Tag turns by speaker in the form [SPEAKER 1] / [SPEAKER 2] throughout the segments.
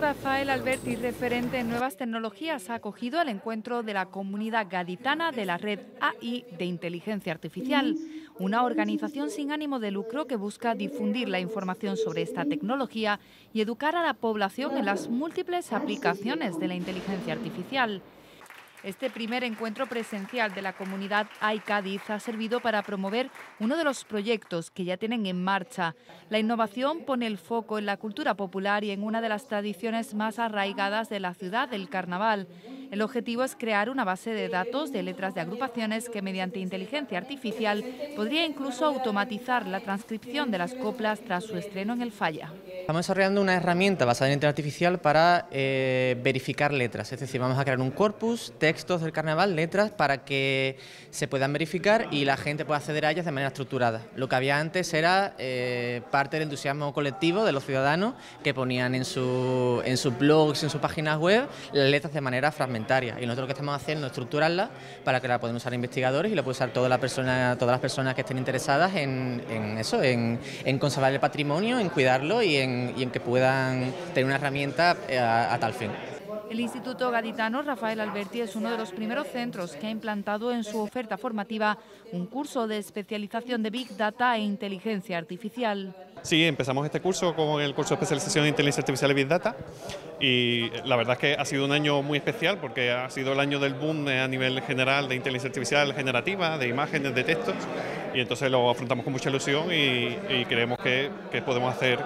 [SPEAKER 1] Rafael Alberti, referente en nuevas tecnologías, ha acogido el encuentro de la comunidad gaditana de la red AI de inteligencia artificial, una organización sin ánimo de lucro que busca difundir la información sobre esta tecnología y educar a la población en las múltiples aplicaciones de la inteligencia artificial. Este primer encuentro presencial de la comunidad AI Cádiz ha servido para promover uno de los proyectos que ya tienen en marcha. La innovación pone el foco en la cultura popular y en una de las tradiciones más arraigadas de la ciudad, del carnaval. El objetivo es crear una base de datos de letras de agrupaciones que mediante inteligencia artificial podría incluso automatizar la transcripción de las coplas tras su estreno en el Falla.
[SPEAKER 2] Estamos desarrollando una herramienta basada en inteligencia artificial para eh, verificar letras, es decir, vamos a crear un corpus, textos del carnaval, letras, para que se puedan verificar y la gente pueda acceder a ellas de manera estructurada. Lo que había antes era eh, parte del entusiasmo colectivo de los ciudadanos que ponían en, su, en sus blogs, en sus páginas web, las letras de manera fragmentaria y nosotros lo que estamos haciendo es estructurarla para que la puedan usar investigadores y la pueden usar toda la persona, todas las personas que estén interesadas en, eso, en, conservar el patrimonio, en cuidarlo y en, que puedan tener una herramienta eh, a tal fin.
[SPEAKER 1] El Instituto Gaditano Rafael Alberti es uno de los primeros centros que ha implantado en su oferta formativa un curso de especialización de Big Data e Inteligencia Artificial.
[SPEAKER 3] Sí, empezamos este curso con el curso de especialización en Inteligencia Artificial y Big Data y la verdad es que ha sido un año muy especial porque ha sido el año del boom a nivel general de inteligencia artificial generativa, de imágenes, de textos y entonces lo afrontamos con mucha ilusión y, creemos que, podemos hacer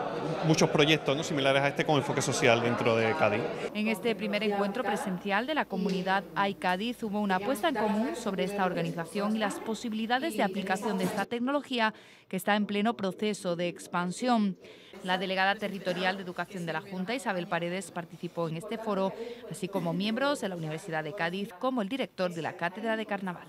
[SPEAKER 3] muchos proyectos ¿no? similares a este con enfoque social dentro de Cádiz.
[SPEAKER 1] En este primer encuentro presencial de la comunidad AI Cádiz hubo una apuesta en común sobre esta organización y las posibilidades de aplicación de esta tecnología que está en pleno proceso de expansión. La delegada territorial de Educación de la Junta, Isabel Paredes, participó en este foro, así como miembros de la Universidad de Cádiz, como el director de la Cátedra de Carnaval.